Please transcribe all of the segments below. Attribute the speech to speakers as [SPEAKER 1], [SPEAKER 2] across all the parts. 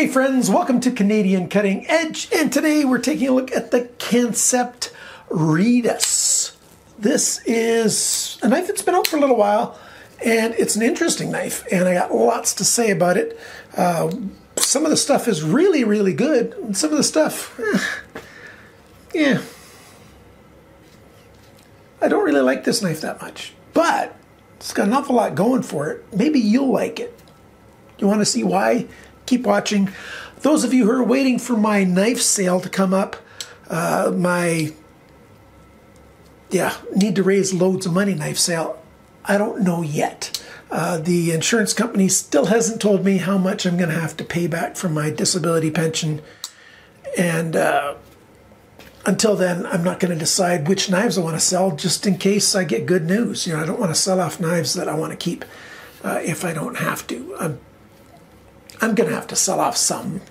[SPEAKER 1] Hey friends, welcome to Canadian Cutting Edge, and today we're taking a look at the Kansept Reedus. This is a knife that's been out for a little while, and it's an interesting knife, and I got lots to say about it. Uh, some of the stuff is really, really good, and some of the stuff, eh, yeah. I don't really like this knife that much, but it's got an awful lot going for it. Maybe you'll like it. You want to see why? Keep watching. Those of you who are waiting for my knife sale to come up, uh, my yeah, need to raise loads of money knife sale. I don't know yet. Uh, the insurance company still hasn't told me how much I'm going to have to pay back from my disability pension. And uh, until then, I'm not going to decide which knives I want to sell just in case I get good news. You know, I don't want to sell off knives that I want to keep uh, if I don't have to. I'm I'm going to have to sell off some.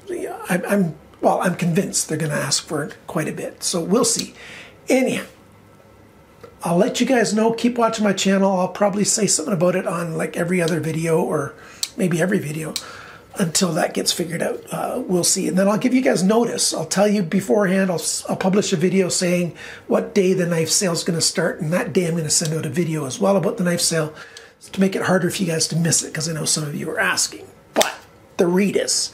[SPEAKER 1] I'm, I'm well, I'm convinced they're going to ask for quite a bit. So we'll see. Anyhow, I'll let you guys know. Keep watching my channel. I'll probably say something about it on like every other video or maybe every video until that gets figured out. Uh, we'll see. And then I'll give you guys notice. I'll tell you beforehand. I'll, I'll publish a video saying what day the knife sale is going to start. And that day I'm going to send out a video as well about the knife sale to make it harder for you guys to miss it because I know some of you are asking the Reedus.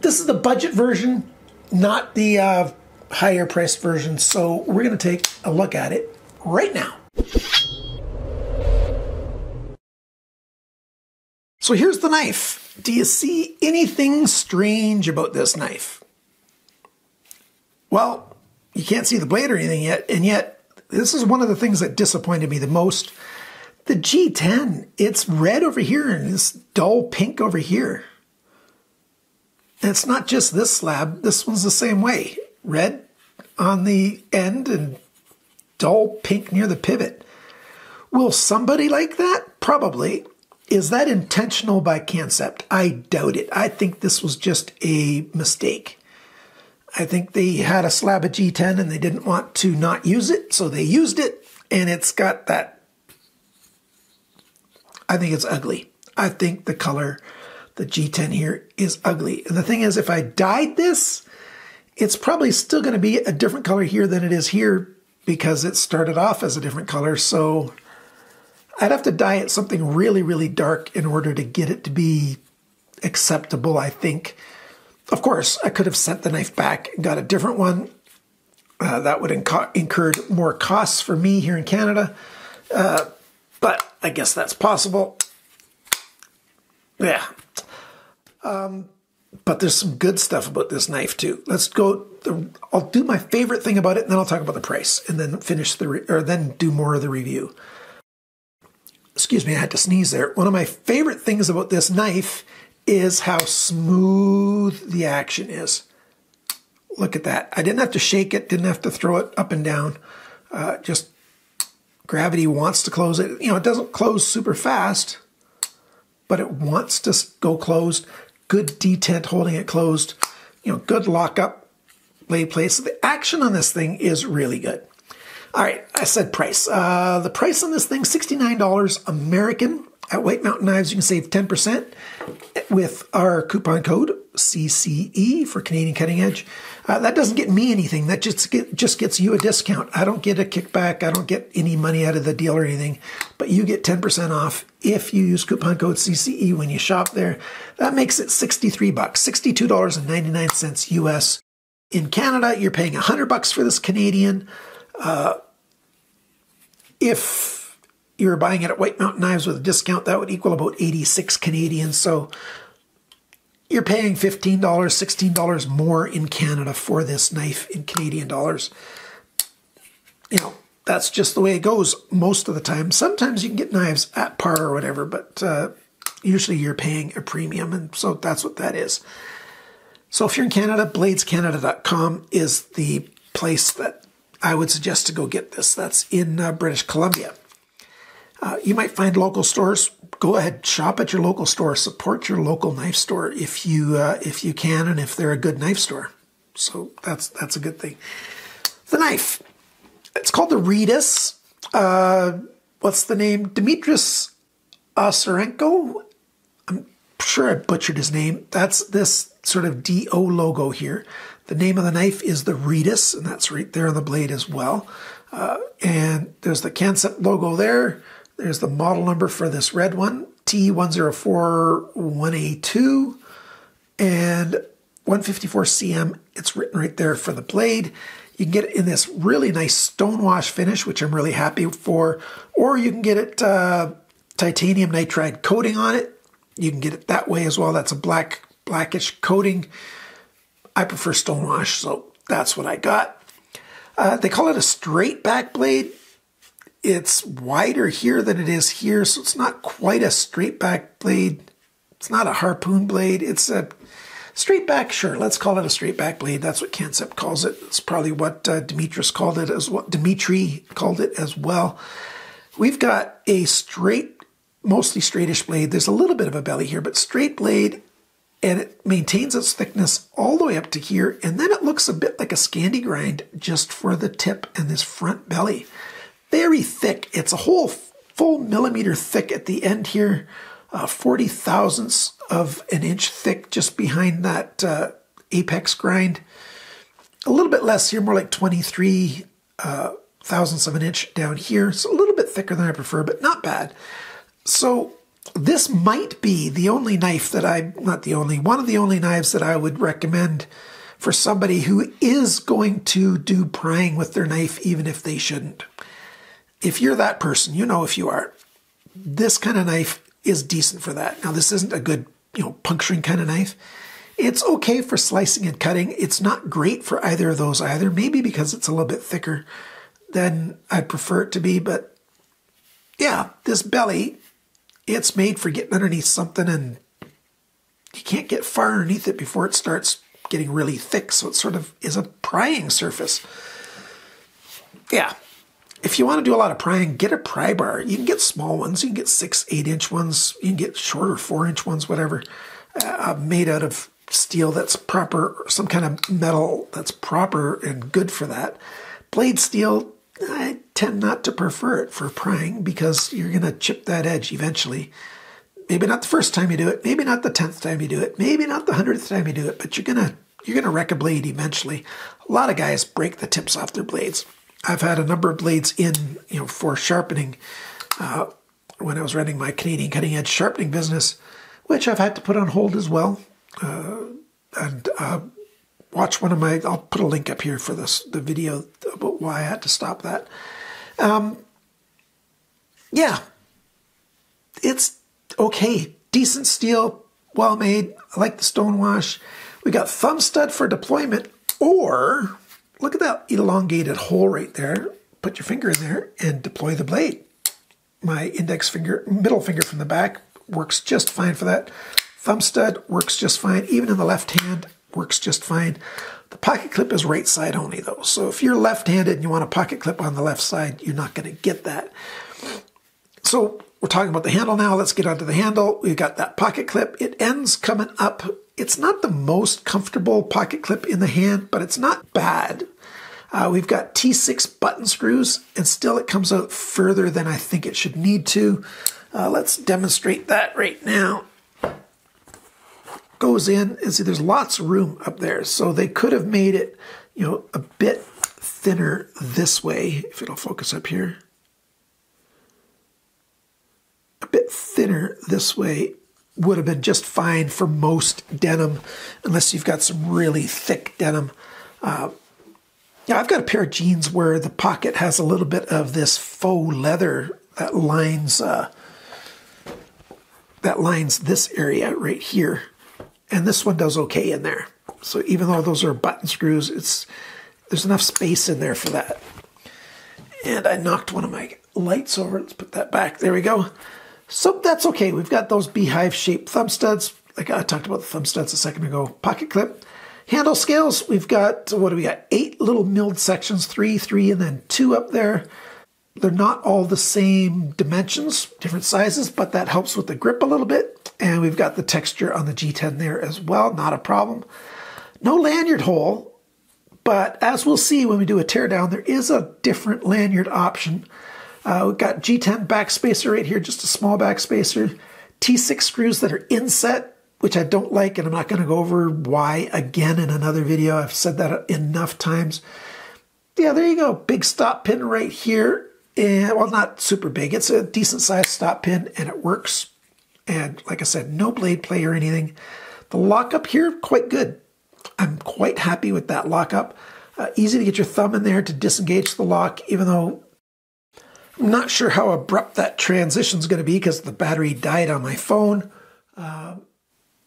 [SPEAKER 1] This is the budget version, not the uh, higher priced version. So we're going to take a look at it right now. So here's the knife. Do you see anything strange about this knife? Well, you can't see the blade or anything yet, and yet this is one of the things that disappointed me the most. The G10, it's red over here and it's dull pink over here. And it's not just this slab, this one's the same way. Red on the end and dull pink near the pivot. Will somebody like that? Probably. Is that intentional by Kansept? I doubt it. I think this was just a mistake. I think they had a slab of G10 and they didn't want to not use it, so they used it, and it's got that. I think it's ugly. I think the color the G10 here is ugly. And the thing is, if I dyed this, it's probably still going to be a different color here than it is here because it started off as a different color. So I'd have to dye it something really, really dark in order to get it to be acceptable, I think. Of course, I could have sent the knife back and got a different one. Uh, that would inc more costs for me here in Canada. Uh, but I guess that's possible. Yeah, um, but there's some good stuff about this knife too. Let's go. I'll do my favorite thing about it, and then I'll talk about the price, and then finish the or then do more of the review. Excuse me, I had to sneeze there. One of my favorite things about this knife is how smooth the action is. Look at that. I didn't have to shake it, didn't have to throw it up and down. Uh, just gravity wants to close it. You know, it doesn't close super fast, but it wants to go closed good detent holding it closed, you know, good lockup, lay place. The action on this thing is really good. All right, I said price. Uh, the price on this thing, $69 American. At White Mountain Knives, you can save 10% with our coupon code CCE for Canadian Cutting Edge. Uh, that doesn't get me anything. That just get, just gets you a discount. I don't get a kickback. I don't get any money out of the deal or anything. But you get 10% off if you use coupon code CCE when you shop there. That makes it 63 bucks, $62.99 US. In Canada, you're paying 100 bucks for this Canadian. Uh, if you're buying it at White Mountain Knives with a discount, that would equal about 86 Canadian. So you're paying $15, $16 more in Canada for this knife in Canadian dollars. You know, that's just the way it goes most of the time. Sometimes you can get knives at par or whatever, but uh, usually you're paying a premium, and so that's what that is. So if you're in Canada, bladescanada.com is the place that I would suggest to go get this. That's in uh, British Columbia. Uh, you might find local stores. Go ahead, shop at your local store. Support your local knife store if you uh, if you can, and if they're a good knife store. So that's that's a good thing. The knife. It's called the Reedus. Uh, what's the name? Dimitris Osarenko. I'm sure I butchered his name. That's this sort of DO logo here. The name of the knife is the Reedus, and that's right there on the blade as well. Uh, and there's the Kansept logo there. There's the model number for this red one, T1041A2, and 154CM. It's written right there for the blade. You can get it in this really nice stonewash finish, which I'm really happy for, or you can get it uh, titanium nitride coating on it. You can get it that way as well. That's a black blackish coating. I prefer stonewash, so that's what I got. Uh, they call it a straight back blade. It's wider here than it is here, so it's not quite a straight back blade. It's not a harpoon blade. It's a straight back, sure. Let's call it a straight back blade. That's what Kansept calls it. It's probably what uh, Demetrius called it as well. Dimitri called it as well. We've got a straight, mostly straightish blade. There's a little bit of a belly here, but straight blade and it maintains its thickness all the way up to here, and then it looks a bit like a Scandi grind just for the tip and this front belly. Very thick. It's a whole full millimeter thick at the end here, uh, 40 thousandths of an inch thick just behind that uh, apex grind. A little bit less here, more like 23 uh, thousandths of an inch down here. So a little bit thicker than I prefer, but not bad. So this might be the only knife that I, not the only, one of the only knives that I would recommend for somebody who is going to do prying with their knife, even if they shouldn't. If you're that person, you know if you are, this kind of knife is decent for that. Now, this isn't a good, you know, puncturing kind of knife. It's okay for slicing and cutting. It's not great for either of those either, maybe because it's a little bit thicker than I'd prefer it to be, but yeah, this belly it's made for getting underneath something and you can't get far underneath it before it starts getting really thick. So it sort of is a prying surface. Yeah. If you want to do a lot of prying, get a pry bar. You can get small ones. You can get six, eight inch ones. You can get shorter, four inch ones, whatever, uh, made out of steel that's proper, some kind of metal that's proper and good for that. Blade steel, I tend not to prefer it for prying because you're going to chip that edge eventually. Maybe not the first time you do it, maybe not the tenth time you do it, maybe not the hundredth time you do it, but you're gonna you're gonna wreck a blade eventually. A lot of guys break the tips off their blades. I've had a number of blades in, you know, for sharpening uh, when I was running my Canadian cutting edge sharpening business, which I've had to put on hold as well. Uh, and uh, watch one of my I'll put a link up here for this the video about why I had to stop that. Um, yeah, it's okay. Decent steel, well made. I like the stonewash. We got thumb stud for deployment, or look at that elongated hole right there. Put your finger in there and deploy the blade. My index finger, middle finger from the back works just fine for that. Thumb stud works just fine. Even in the left hand, works just fine. The pocket clip is right side only though. So if you're left-handed and you want a pocket clip on the left side, you're not going to get that. So we're talking about the handle now. Let's get onto the handle. We've got that pocket clip. It ends coming up. It's not the most comfortable pocket clip in the hand, but it's not bad. Uh, we've got T6 button screws, and still it comes out further than I think it should need to. Uh, let's demonstrate that right now goes in and see there's lots of room up there. So they could have made it, you know, a bit thinner this way, if it'll focus up here. A bit thinner this way would have been just fine for most denim, unless you've got some really thick denim. Uh, yeah, I've got a pair of jeans where the pocket has a little bit of this faux leather that lines uh, that lines this area right here and this one does okay in there. So even though those are button screws, it's there's enough space in there for that. And I knocked one of my lights over. Let's put that back. There we go. So that's okay. We've got those beehive shaped thumb studs. Like I talked about the thumb studs a second ago. Pocket clip. Handle scales. We've got, what do we got? Eight little milled sections, three, three, and then two up there. They're not all the same dimensions, different sizes, but that helps with the grip a little bit. And we've got the texture on the G10 there as well, not a problem. No lanyard hole, but as we'll see when we do a teardown, there is a different lanyard option. Uh, we've got G10 backspacer right here, just a small backspacer. T6 screws that are inset. Which I don't like, and I'm not going to go over why again in another video. I've said that enough times. Yeah, there you go. Big stop pin right here. And, well, not super big. It's a decent sized stop pin, and it works. And like I said, no blade play or anything. The lockup here, quite good. I'm quite happy with that lockup. Uh, easy to get your thumb in there to disengage the lock, even though I'm not sure how abrupt that transition is going to be because the battery died on my phone. Uh,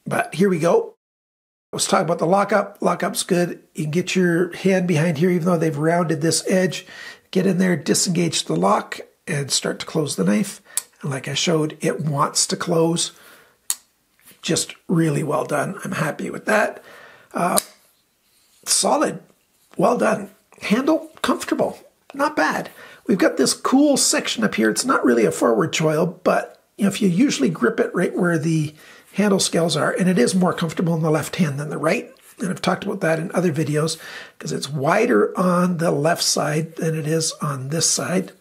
[SPEAKER 1] but here we go. Let's talk about the lockup. Lockup's good. You can get your hand behind here, even though they've rounded this edge. Get in there, disengage the lock, and start to close the knife. And like I showed, it wants to close. Just really well done. I'm happy with that. Uh, solid. Well done. Handle, comfortable. Not bad. We've got this cool section up here. It's not really a forward choil, but if you usually grip it right where the handle scales are, and it is more comfortable in the left hand than the right. And I've talked about that in other videos because it's wider on the left side than it is on this side.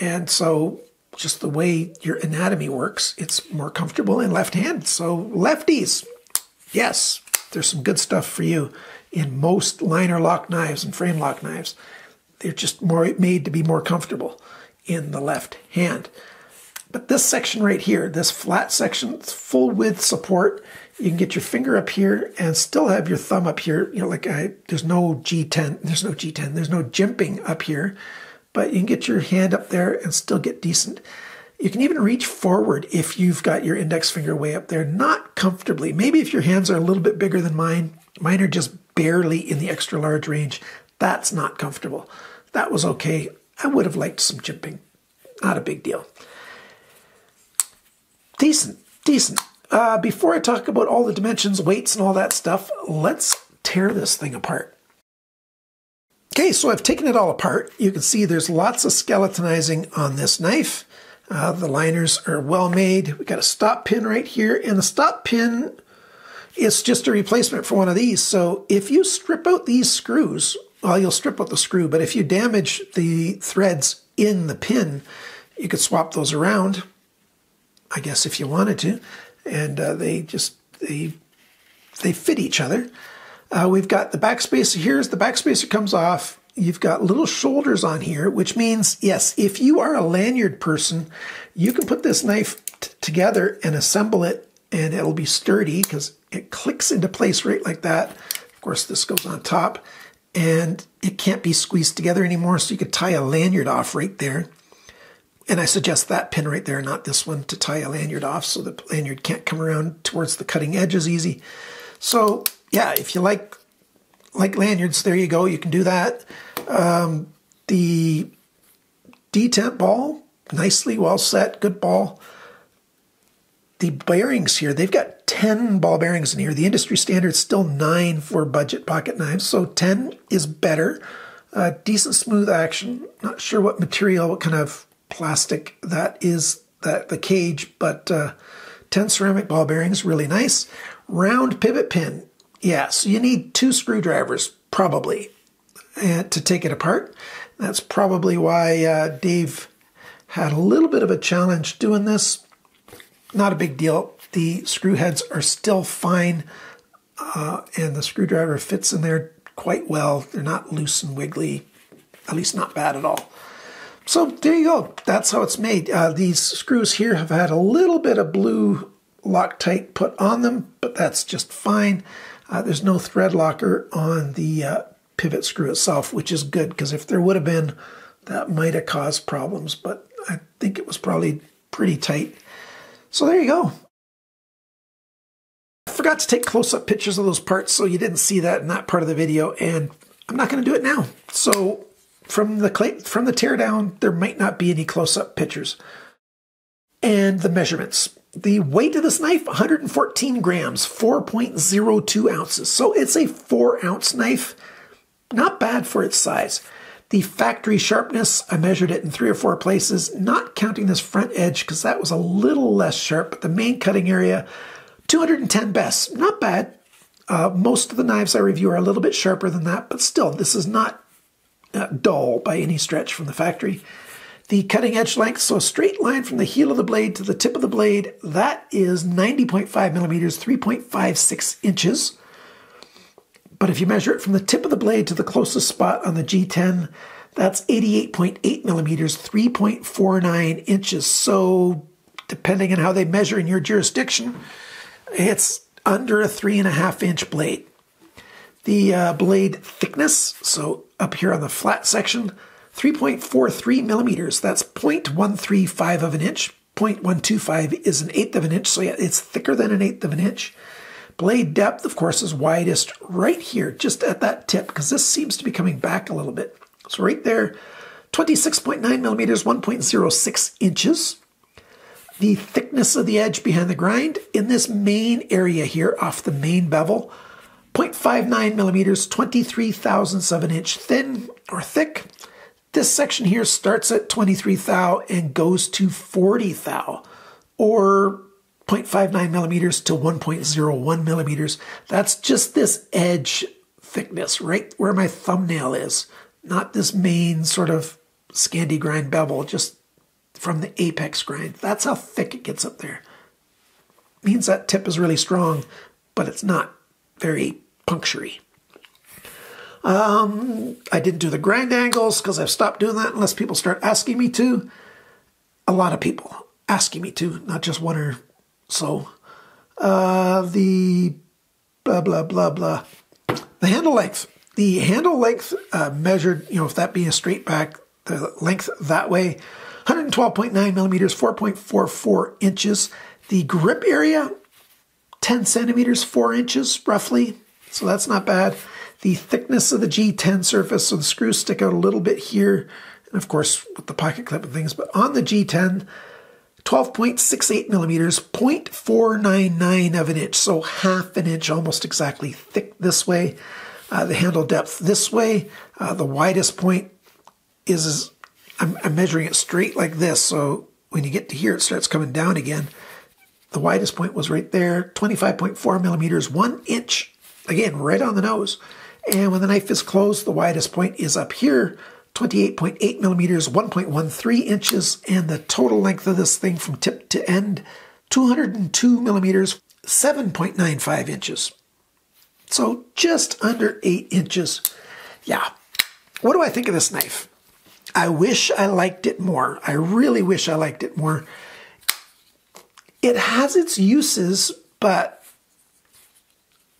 [SPEAKER 1] And so just the way your anatomy works, it's more comfortable in left hand. So lefties, yes, there's some good stuff for you in most liner lock knives and frame lock knives. They're just more made to be more comfortable in the left hand. But this section right here, this flat section, full width support, you can get your finger up here and still have your thumb up here. You know, like I, there's no G10, there's no G10, there's no jimping up here, but you can get your hand up there and still get decent. You can even reach forward if you've got your index finger way up there, not comfortably. Maybe if your hands are a little bit bigger than mine, mine are just barely in the extra large range. That's not comfortable. That was okay. I would have liked some jimping. Not a big deal decent, decent. Uh, before I talk about all the dimensions, weights, and all that stuff, let's tear this thing apart. Okay, so I've taken it all apart. You can see there's lots of skeletonizing on this knife. Uh, the liners are well made. We got a stop pin right here, and the stop pin is just a replacement for one of these. So if you strip out these screws, well, you'll strip out the screw, but if you damage the threads in the pin, you could swap those around I guess if you wanted to, and uh, they just they they fit each other. Uh, we've got the backspacer here as the backspacer comes off. You've got little shoulders on here, which means, yes, if you are a lanyard person, you can put this knife together and assemble it and it'll be sturdy because it clicks into place right like that. Of course, this goes on top and it can't be squeezed together anymore. So you could tie a lanyard off right there. And I suggest that pin right there, not this one, to tie a lanyard off so the lanyard can't come around towards the cutting edge as easy. So yeah, if you like like lanyards, there you go. You can do that. Um, the detent ball, nicely well set, good ball. The bearings here, they've got 10 ball bearings in here. The industry standard is still 9 for budget pocket knives, so 10 is better. Uh, decent smooth action. Not sure what material, what kind of plastic that is that the cage, but uh, 10 ceramic ball bearings, really nice. Round pivot pin. Yeah, so you need two screwdrivers, probably, uh, to take it apart. That's probably why uh, Dave had a little bit of a challenge doing this. Not a big deal. The screw heads are still fine, uh, and the screwdriver fits in there quite well. They're not loose and wiggly, at least not bad at all. So there you go. That's how it's made. Uh, these screws here have had a little bit of blue Loctite put on them, but that's just fine. Uh, there's no thread locker on the uh, pivot screw itself, which is good because if there would have been, that might have caused problems, but I think it was probably pretty tight. So there you go. I forgot to take close-up pictures of those parts, so you didn't see that in that part of the video, and I'm not going to do it now. So from the from the teardown, there might not be any close-up pictures. And the measurements. The weight of this knife, 114 grams, 4.02 ounces. So it's a four ounce knife. Not bad for its size. The factory sharpness, I measured it in three or four places, not counting this front edge because that was a little less sharp, but the main cutting area, 210 BESS. Not bad. Uh, most of the knives I review are a little bit sharper than that, but still, this is not dull by any stretch from the factory. The cutting edge length, so a straight line from the heel of the blade to the tip of the blade, that is 90.5 millimeters, 3.56 inches. But if you measure it from the tip of the blade to the closest spot on the G10, that's 88.8 millimeters, 3.49 inches. So, depending on how they measure in your jurisdiction, it's under a three and a half inch blade. The uh, blade thickness, so up here on the flat section, 3.43 millimeters. That's 0.135 of an inch. 0.125 is an eighth of an inch, so yeah, it's thicker than an eighth of an inch. Blade depth, of course, is widest right here, just at that tip, because this seems to be coming back a little bit. So right there, 26.9 millimeters, 1.06 inches. The thickness of the edge behind the grind in this main area here off the main bevel, 0.59 millimeters, 23 thousandths of an inch thin or thick. This section here starts at 23 thou and goes to 40 thou, or 0.59 millimeters to 1.01 millimeters. That's just this edge thickness, right where my thumbnail is, not this main sort of Scandi grind bevel, just from the apex grind. That's how thick it gets up there. Means that tip is really strong, but it's not very punctury. Um, I didn't do the grind angles because I've stopped doing that unless people start asking me to. A lot of people asking me to, not just one or so. Uh, the blah, blah, blah, blah. The handle length. The handle length uh, measured, you know, if that being a straight back, the length that way, 112.9 millimeters, 4.44 inches. The grip area, 10 centimeters, 4 inches roughly. So that's not bad. The thickness of the G10 surface, so the screws stick out a little bit here, and of course with the pocket clip and things, but on the G10, 12.68 millimeters, 0.499 of an inch, so half an inch almost exactly thick this way. Uh, the handle depth this way, uh, the widest point is, is I'm, I'm measuring it straight like this, so when you get to here, it starts coming down again. The widest point was right there, 25.4 millimeters, one inch, again, right on the nose. And when the knife is closed, the widest point is up here, 28.8 millimeters, 1.13 inches, and the total length of this thing from tip to end, 202 millimeters, 7.95 inches. So just under 8 inches. Yeah. What do I think of this knife? I wish I liked it more. I really wish I liked it more. It has its uses, but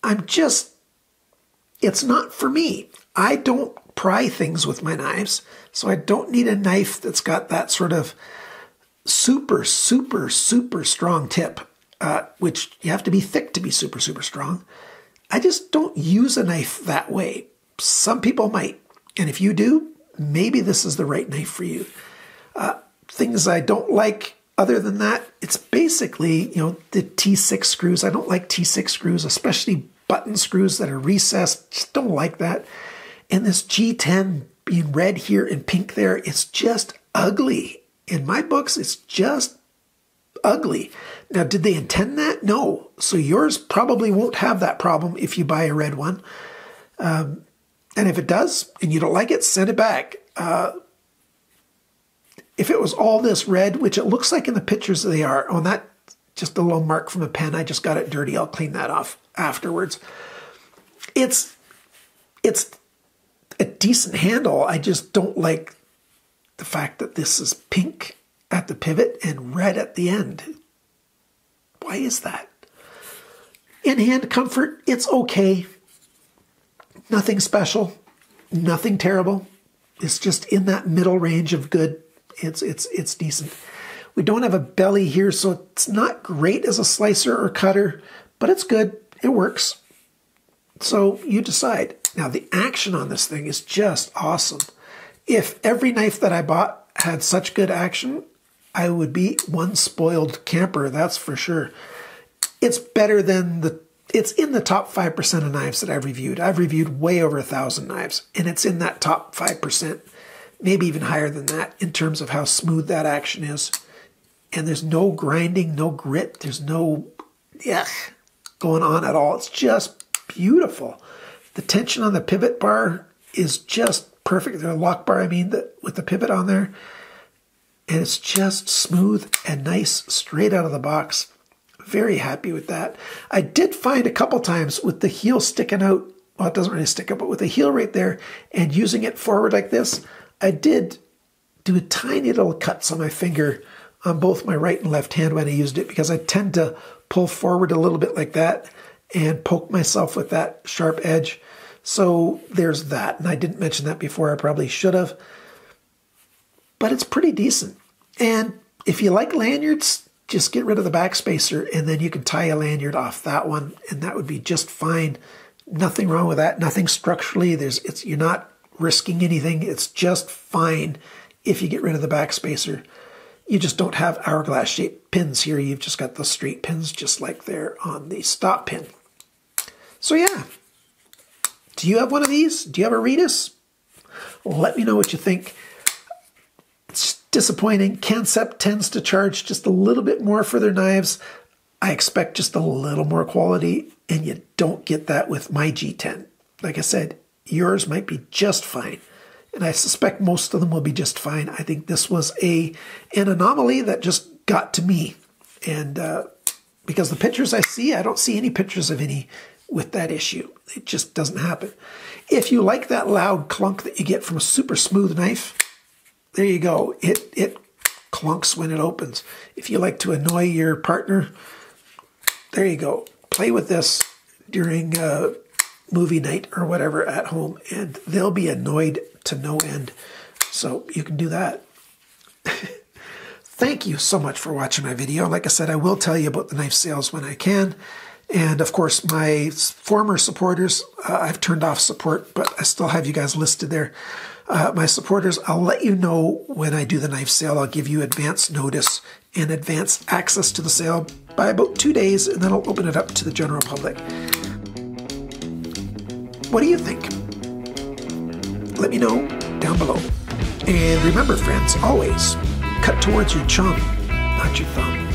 [SPEAKER 1] I'm just it's not for me. I don't pry things with my knives, so I don't need a knife that's got that sort of super, super, super strong tip, uh, which you have to be thick to be super, super strong. I just don't use a knife that way. Some people might, and if you do, maybe this is the right knife for you. Uh, things I don't like other than that, it's basically, you know, the T6 screws. I don't like T6 screws, especially button screws that are recessed. Just don't like that. And this G10 being red here and pink there, it's just ugly. In my books, it's just ugly. Now, did they intend that? No. So yours probably won't have that problem if you buy a red one. Um, and if it does and you don't like it, send it back. Uh, if it was all this red, which it looks like in the pictures they are, on that just a little mark from a pen. I just got it dirty. I'll clean that off afterwards. It's it's a decent handle. I just don't like the fact that this is pink at the pivot and red at the end. Why is that? In hand comfort, it's okay. Nothing special, nothing terrible. It's just in that middle range of good. It's it's it's decent. We don't have a belly here, so it's not great as a slicer or cutter, but it's good. It works. So you decide. Now, the action on this thing is just awesome. If every knife that I bought had such good action, I would be one spoiled camper, that's for sure. It's better than the it's in the top 5% of knives that I've reviewed. I've reviewed way over a thousand knives, and it's in that top 5%, maybe even higher than that in terms of how smooth that action is and there's no grinding, no grit, there's no yeah going on at all. It's just beautiful. The tension on the pivot bar is just perfect. The lock bar, I mean, the, with the pivot on there, and it's just smooth and nice straight out of the box. Very happy with that. I did find a couple times with the heel sticking out, well, it doesn't really stick out, but with the heel right there and using it forward like this, I did do a tiny little cuts on my finger on both my right and left hand when I used it because I tend to pull forward a little bit like that and poke myself with that sharp edge. So there's that. And I didn't mention that before. I probably should have. But it's pretty decent. And if you like lanyards, just get rid of the backspacer and then you can tie a lanyard off that one and that would be just fine. Nothing wrong with that. Nothing structurally. There's it's you're not risking anything. It's just fine if you get rid of the backspacer. You just don't have hourglass shaped pins here. You've just got the straight pins just like they're on the stop pin. So yeah, do you have one of these? Do you have a Reedus? Let me know what you think. It's disappointing. Kansept tends to charge just a little bit more for their knives. I expect just a little more quality, and you don't get that with my G10. Like I said, yours might be just fine and I suspect most of them will be just fine. I think this was a an anomaly that just got to me, and uh, because the pictures I see, I don't see any pictures of any with that issue. It just doesn't happen. If you like that loud clunk that you get from a super smooth knife, there you go. It it clunks when it opens. If you like to annoy your partner, there you go. Play with this during uh, movie night or whatever at home, and they'll be annoyed to no end. So you can do that. Thank you so much for watching my video. Like I said, I will tell you about the knife sales when I can. And of course, my former supporters, uh, I've turned off support, but I still have you guys listed there. Uh, my supporters, I'll let you know when I do the knife sale. I'll give you advance notice and advance access to the sale by about two days, and then I'll open it up to the general public. What do you think? Let me know down below. And remember, friends, always cut towards your chum, not your thumb.